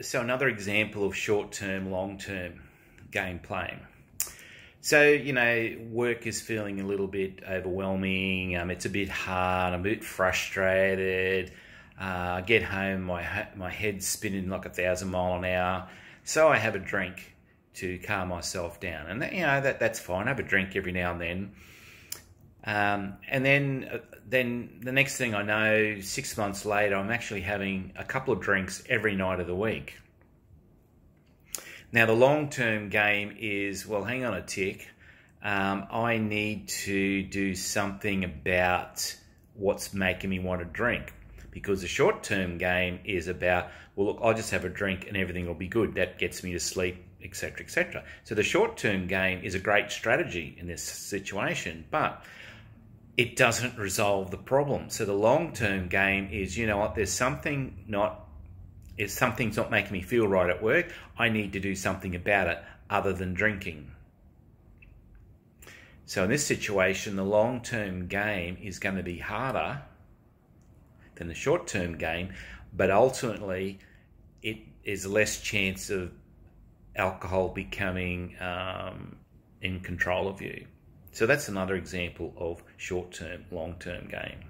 so another example of short-term, long-term game playing. So you know, work is feeling a little bit overwhelming. Um, it's a bit hard. I'm a bit frustrated. Uh, I get home, my my head's spinning like a thousand mile an hour. So I have a drink to calm myself down, and that, you know that that's fine. I have a drink every now and then. Um, and then, uh, then the next thing I know, six months later, I'm actually having a couple of drinks every night of the week. Now, the long term game is well, hang on a tick. Um, I need to do something about what's making me want to drink because the short term game is about well, look, I'll just have a drink and everything will be good. That gets me to sleep, etc., etc. So the short term game is a great strategy in this situation, but it doesn't resolve the problem. So the long term game is, you know what, there's something not if something's not making me feel right at work, I need to do something about it other than drinking. So in this situation, the long term game is going to be harder than the short term game, but ultimately it is less chance of alcohol becoming um, in control of you. So that's another example of short term, long term game.